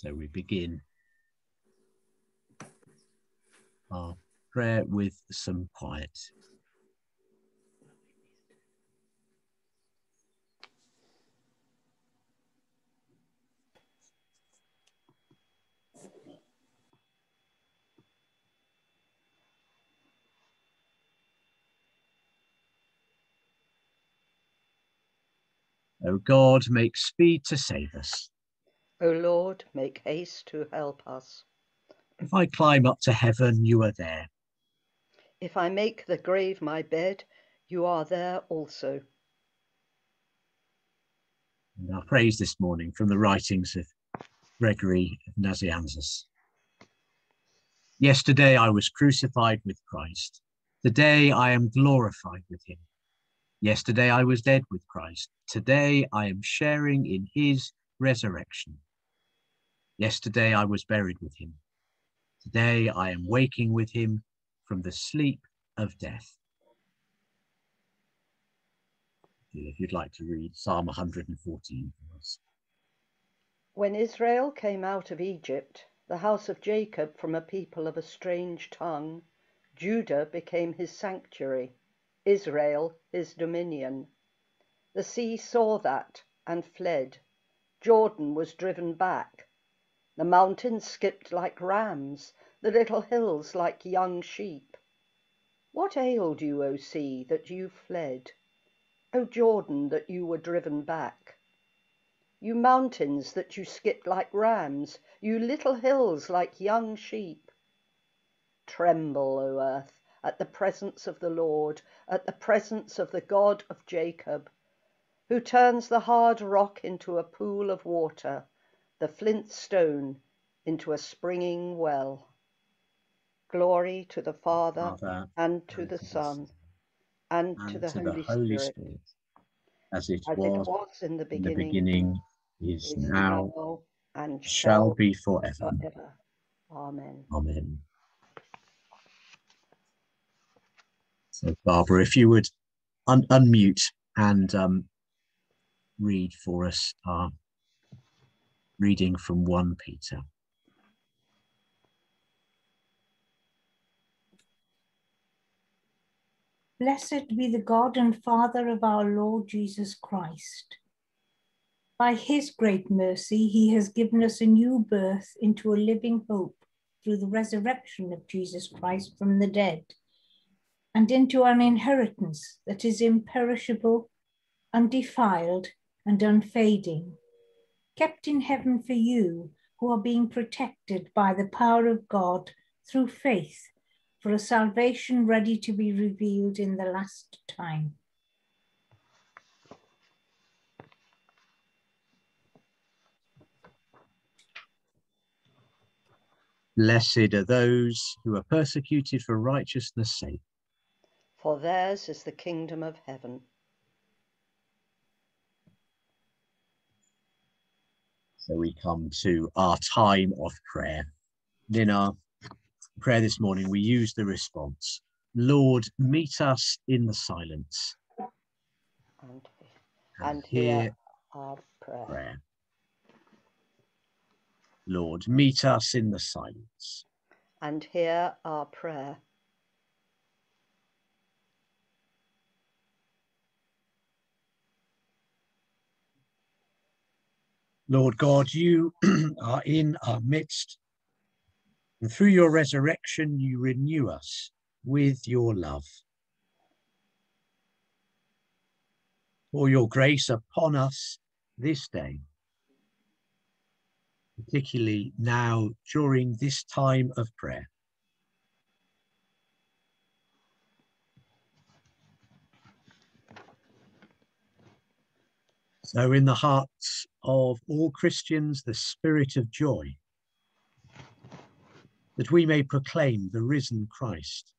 So we begin our prayer with some quiet. O God, make speed to save us. O Lord, make haste to help us. If I climb up to heaven, you are there. If I make the grave my bed, you are there also. And our praise this morning from the writings of Gregory of Nazianzus. Yesterday I was crucified with Christ. Today I am glorified with him. Yesterday I was dead with Christ. Today I am sharing in his resurrection. Yesterday I was buried with him. Today I am waking with him from the sleep of death. If you'd like to read Psalm 114 for us. When Israel came out of Egypt, the house of Jacob from a people of a strange tongue, Judah became his sanctuary. Israel his dominion. The sea saw that and fled. Jordan was driven back. The mountains skipped like rams, the little hills like young sheep. What ailed you, O sea, that you fled? O Jordan, that you were driven back? You mountains that you skipped like rams, you little hills like young sheep. Tremble, O earth, at the presence of the Lord, at the presence of the God of Jacob, who turns the hard rock into a pool of water, the flint stone into a springing well. Glory to the Father, Father, and to the Son, and, and to the, to Holy, the Holy Spirit, Spirit, as it as was it was in the in the beginning, beginning, is is now, now, and shall be forever. forever. Amen. Amen. So, Barbara, if you would un- unmute and um, read for us our reading from 1 Peter. Blessed be the God and Father of our Lord Jesus Christ. By his great mercy, he has given us a new birth into a living hope through the resurrection of Jesus Christ from the dead, and into an inheritance that is imperishable, undefiled, and unfading, kept in heaven for you who are being protected by the power of God through faith for a salvation ready to be revealed in the last time. Blessed are those who are persecuted for righteousness' sake, For theirs is the kingdom of heaven. So we come to our time of prayer. In our prayer this morning, we use the response Lord, meet us in the silence And, and, hear our prayer. prayer. Lord, meet us in the silence And hear our prayer. Lord God, you are in our midst, and through your resurrection, you renew us with your love. Pour your grace upon us this day, particularly now during this time of prayer. Sow, in the hearts of all Christians, the spirit of joy, that we may proclaim the risen Christ.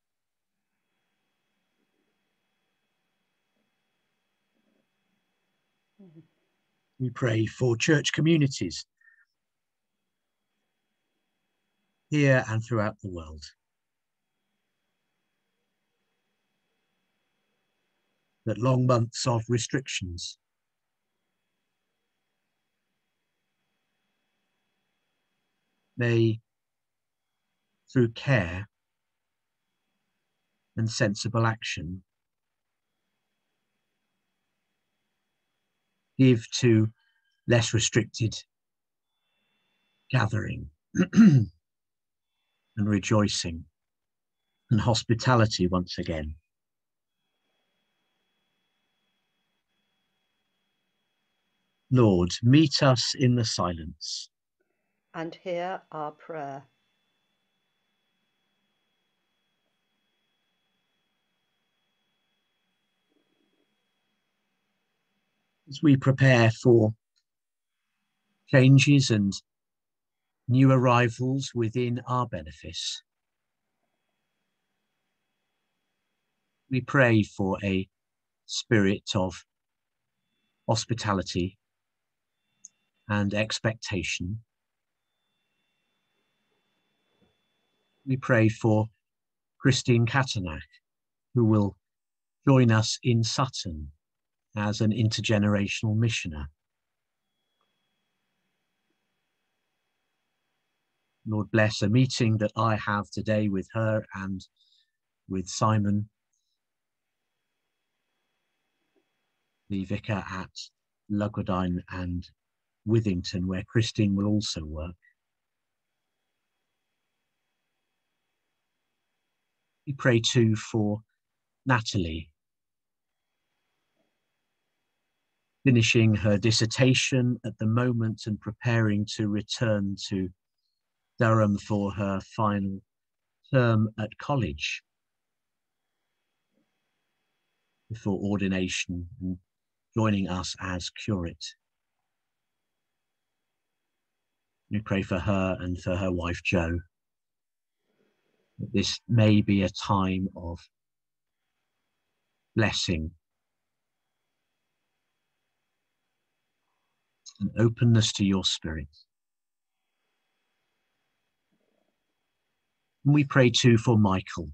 We pray for church communities here and throughout the world. That long months of restrictions may, through care and sensible action, give to less restricted gathering and rejoicing and hospitality once again. Lord, meet us in the silence. And hear our prayer. As we prepare for changes and new arrivals within our benefice, we pray for a spirit of hospitality and expectation. We pray for Christine Katanach, who will join us in Sutton as an intergenerational missioner. Lord bless a meeting that I have today with her and with Simon, the vicar at Lugwardine and Withington, where Christine will also work. We pray too for Natalie, finishing her dissertation at the moment and preparing to return to Durham for her final term at college before ordination and joining us as curate. We pray for her and for her wife, Jo. That this may be a time of blessing and openness to your spirit. And we pray too for Michael,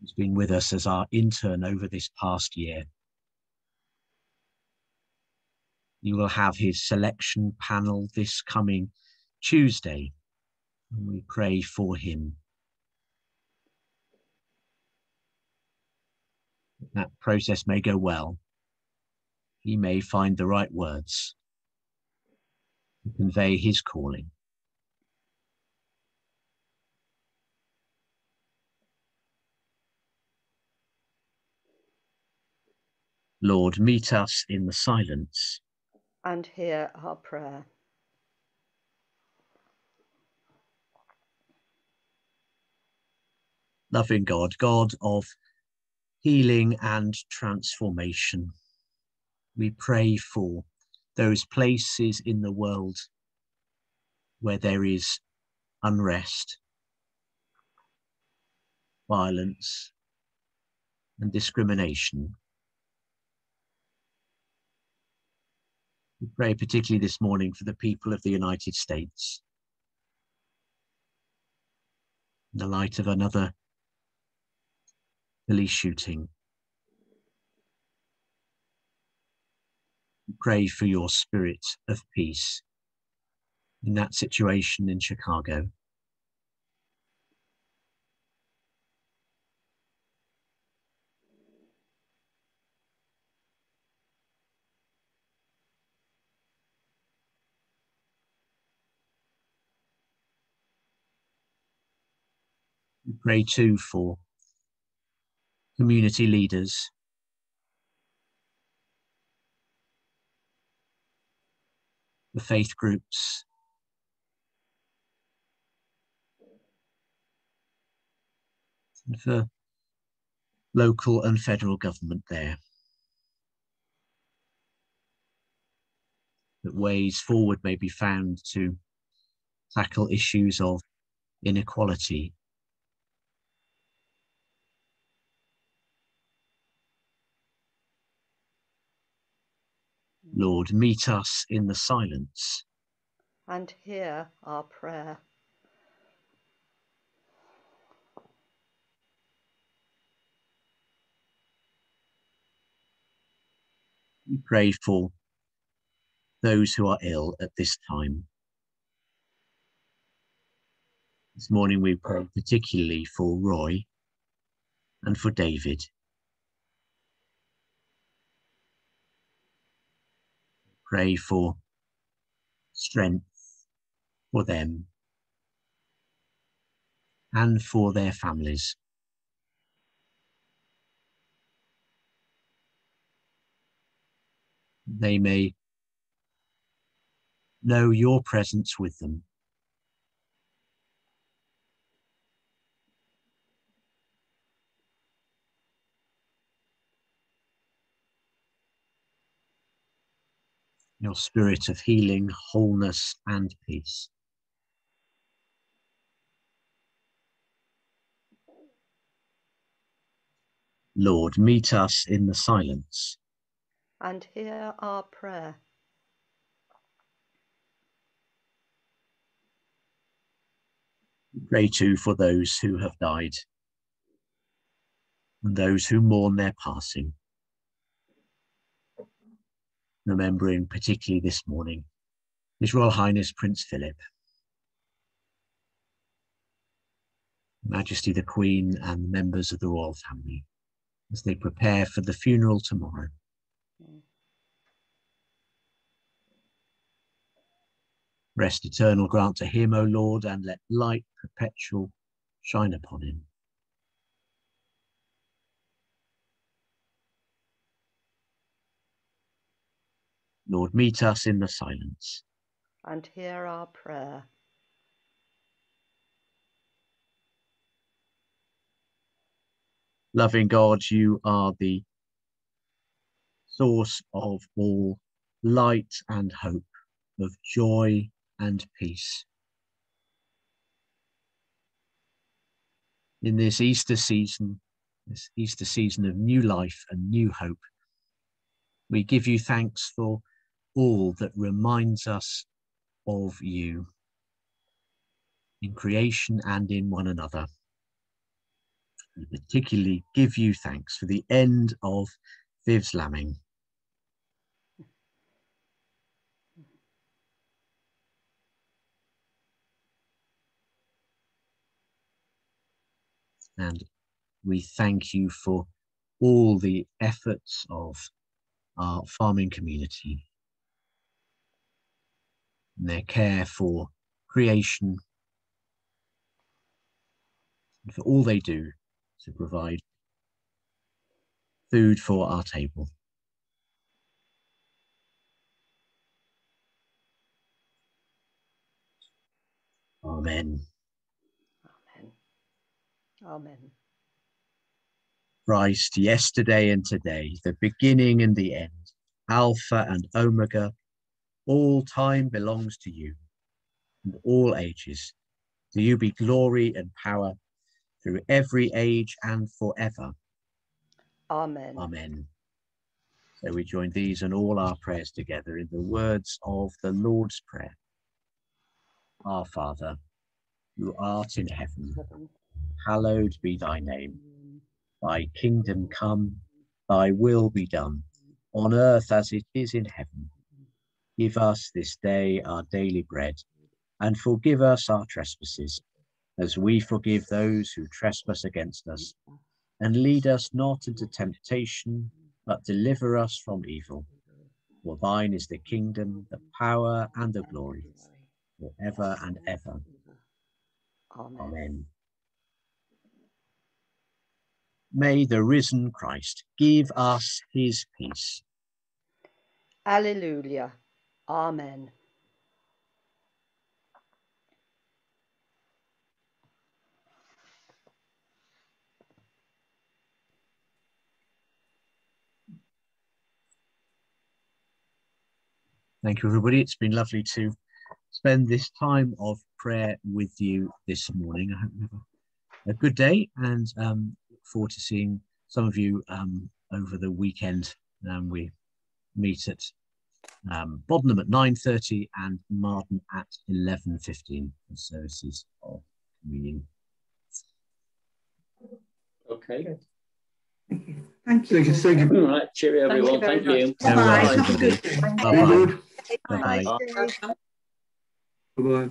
who's been with us as our intern over this past year. You will have his selection panel this coming Tuesday, and we pray for him. That process may go well. He may find the right words to convey his calling. Lord, meet us in the silence and hear our prayer. Loving God, God of healing and transformation, we pray for those places in the world where there is unrest, violence, and discrimination. We pray particularly this morning for the people of the United States. In the light of another police shooting, pray for your spirit of peace in that situation in Chicago. Pray too for community leaders. The faith groups, and for local and federal government there. That ways forward may be found to tackle issues of inequality Lord, meet us in the silence. And hear our prayer. We pray for those who are ill at this time. This morning we pray particularly for Roy and for David. Pray for strength for them and for their families. They may know your presence with them. Your spirit of healing, wholeness, and peace. Lord, meet us in the silence. And hear our prayer. Pray too for those who have died and those who mourn their passing. Remembering particularly this morning His Royal Highness Prince Philip, Majesty the Queen and members of the royal family as they prepare for the funeral tomorrow. Rest eternal grant to him, O Lord, and let light perpetual shine upon him. Lord, meet us in the silence. And hear our prayer. Loving God, you are the source of all light and hope, of joy and peace. In this Easter season, this Easter season of new life and new hope, we give you thanks for all that reminds us of you in creation and in one another. We particularly give you thanks for the end of Viv's lambing. And we thank you for all the efforts of our farming community and their care for creation and for all they do to provide food for our table. Amen. Amen. Amen. Christ, yesterday and today, the beginning and the end, Alpha and Omega, all time belongs to you, and all ages. To you be glory and power through every age and forever. Amen. Amen. So we join these and all our prayers together in the words of the Lord's Prayer. Our Father, who art in heaven, hallowed be thy name. Thy kingdom come, thy will be done, on earth as it is in heaven. Give us this day our daily bread, and forgive us our trespasses, as we forgive those who trespass against us. And lead us not into temptation, but deliver us from evil. For thine is the kingdom, the power, and the glory, forever and ever. Amen. Amen. May the risen Christ give us his peace. Alleluia. Amen. Thank you, everybody. It's been lovely to spend this time of prayer with you this morning. I hope you have a, good day and um, look forward to seeing some of you um, over the weekend. Um, we meet at um, Bodenham at 9.30 and Marden at 11.15 for services of communion. Okay. Thank you. Thank Thank you, thank you. All right. Cheerio, Thank you everyone. Thank you. much. Very Bye-bye. well, Have a good everybody. day. Bye-bye. Good. Bye-bye. Bye-bye.